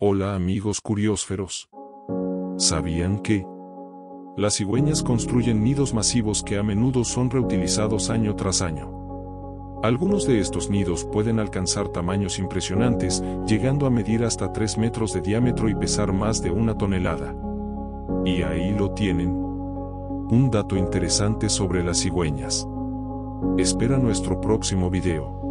Hola amigos curiósferos. ¿Sabían que? Las cigüeñas construyen nidos masivos que a menudo son reutilizados año tras año. Algunos de estos nidos pueden alcanzar tamaños impresionantes, llegando a medir hasta 3 metros de diámetro y pesar más de una tonelada. Y ahí lo tienen. Un dato interesante sobre las cigüeñas. Espera nuestro próximo video.